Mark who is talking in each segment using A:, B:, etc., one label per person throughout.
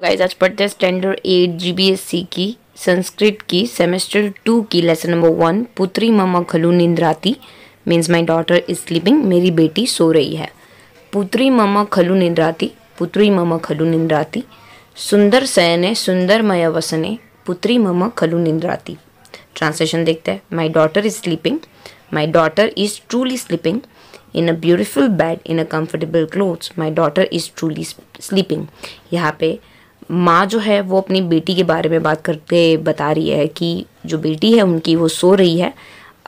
A: Guys आज पढ़ते हैं स्टैंडर्ड एट जीबीएससी की, संस्कृत की सेमेस्टर टू की लेसन नंबर वन पुत्री ममा खलू निंद्राती means my daughter is sleeping मेरी बेटी सो रही है। पुत्री ममा खलू निंद्राती, पुत्री ममा खलू निंद्राती, सुंदर सयने, सुंदरमय वसने, पुत्री ममा खलू निंद्राती। ट्रांसलेशन देखते हैं my daughter is sleeping my daughter is truly sleeping in a beautiful bed in a comfortable clothes my daughter is truly sleeping यहाँ पे माँ जो है, वो अपनी बेटी के बारे में बात करते बता रही है कि जो बेटी है, उनकी वो सो रही है।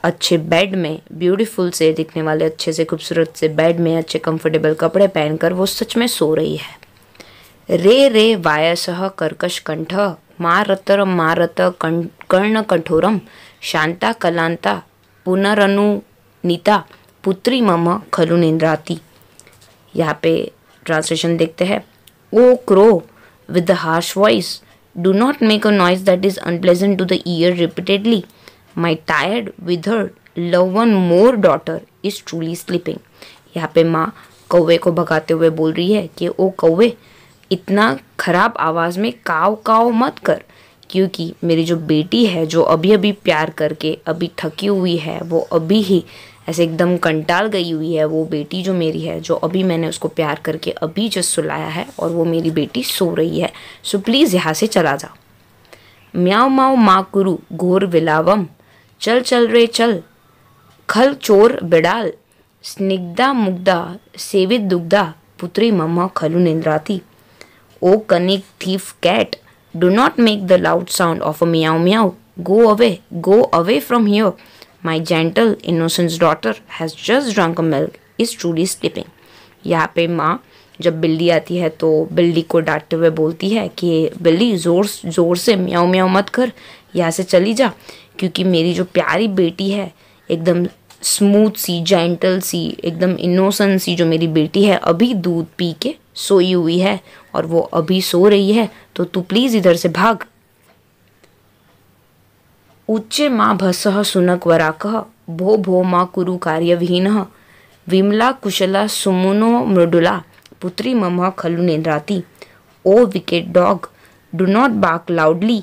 A: अच्छे बेड में ब्यूटीफुल से, दिखने वाले अच्छे से, खूबसूरत से बेड में, अच्छे कंफर्टेबल कपड़े पहनकर वो सच में सो रही है। रे रे वायस कर्कश कंठ, मारतर मारत कर्ण कठोरम, शांता कलांता, पुनरनुनीता, पुत्री मम खलु निंद्राती यहाँ पे ट्रांसलेशन देखते हैं। O crow with the harsh voice. Do not make a noise that is unpleasant to the ear repeatedly. My tired, withered, loved one more daughter is truly sleeping. यहाँ पे माँ कौवे को भगाते हुए बोल रही है कि ओ कौवे इतना खराब आवाज़ में काव काव मत कर क्योंकि मेरी जो बेटी है, जो अभी अभी प्यार करके अभी थकी हुई है, वो अभी ही ऐसे एकदम कंटाल गई हुई है, वो बेटी जो मेरी है, जो अभी मैंने उसको प्यार करके अभी जस्ट सुलाया है और वो मेरी बेटी सो रही है। सो प्लीज़ यहाँ से चला जाओ। म्याओ माओ माँ कुरु, घोर विलावम, चल चल रे चल, खल चोर बिडाल, स्निग्धा मुग्धा, सेवित दुग्धा, पुत्री मम्मा खलु निंद्राती, O cunning thief cat do not make the loud sound of a meow meow go away go away from here My gentle, innocent daughter has just drunk a milk, is truly sleeping. यहाँ पे माँ, जब बिल्ली आती है तो बिल्ली को डांटते हुए बोलती है कि, बिल्ली, ज़ोर ज़ोर से म्याओ म्याओ मत कर, यहाँ से चली जा, क्योंकि मेरी जो प्यारी बेटी है, एकदम स्मूथ सी जेंटल सी, एकदम इनोसेंट सी जो मेरी बेटी है, अभी दूध पी के सोई हुई है और वो अभी सो रही है तो तू प्लीज़ इधर से भाग। उच्चे माँ भसः सुनकवराकः भो भो माँ कुरु कार्यविहीनः, विमला कुशला सुमुनो मृदुला पुत्री मम खलु निद्राती O wicked dog do not bark loudly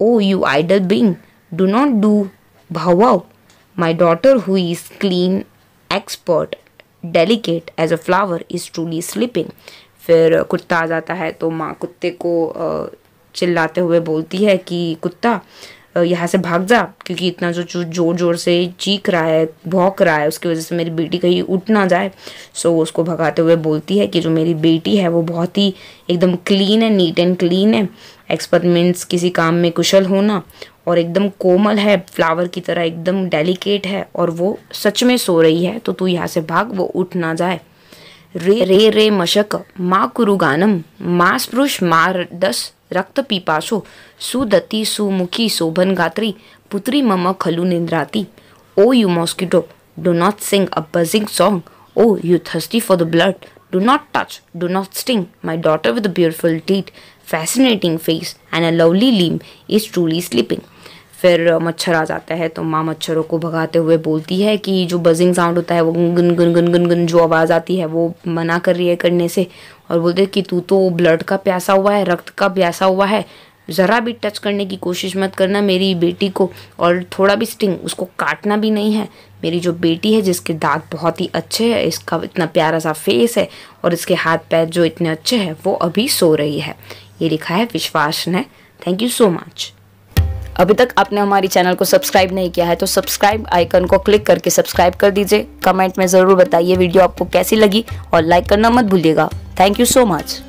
A: O you idle being do not do bow my daughter, who is clean, expert, delicate as a flower, is truly sleeping. फिर कुत्ता आ जाता है तो माँ कुत्ते को चिल्लाते हुए बोलती है कि कुत्ता यहाँ से भाग जा, क्योंकि इतना जो ज़ोर ज़ोर से चीख रहा है, भौंक रहा है, उसकी वजह से मेरी बेटी कहीं उठ ना जाए। सो उसको भगाते हुए बोलती है कि जो मेरी बेटी है, वो बहुत ही एकदम क्लीन है नीट एंड क्लीन है। एक्सपर्ट मीन्स किसी काम में कुशल होना और एकदम कोमल है फ्लावर की तरह एकदम डेलिकेट है और वो सच में सो रही है तो तू यहाँ से भाग, वो उठ ना जाए। रे रे रे मशक, माँ कुरुगानम माँ स्पृश मार दस रक्त पिपाशो सुदती, सुमुखी, शोभन गात्री, पुत्री मम खलु निंद्राती। O you mosquito, do not sing a buzzing song O you thirsty for the blood do not touch do not sting my daughter with beautiful teeth fascinating face and a lovely limb is truly sleeping फिर मच्छर आ जाता है तो माँ मच्छरों को भगाते हुए बोलती है कि जो बजिंग साउंड होता है, वो गुन गुन गुन गुन गुन जो आवाज़ आती है, वो मना कर रही है करने से और बोलते हैं कि तू तो ब्लड का प्यासा हुआ है, रक्त का प्यासा हुआ है, ज़रा भी टच करने की कोशिश मत करना मेरी बेटी को और थोड़ा भी स्टिंग उसको काटना भी नहीं है। मेरी जो बेटी है, जिसके दांत बहुत ही अच्छे हैं, इसका इतना प्यारा सा फेस है और इसके हाथ पैर जो इतने अच्छे हैं, वो अभी सो रही है। ये लिखा है विश्वास ने। थैंक यू सो मच अभी तक आपने हमारी चैनल को सब्सक्राइब नहीं किया है तो सब्सक्राइब आइकन को क्लिक करके सब्सक्राइब कर दीजिए। कमेंट में ज़रूर बताइए वीडियो आपको कैसी लगी, और लाइक करना मत भूलिएगा। Thank you so much.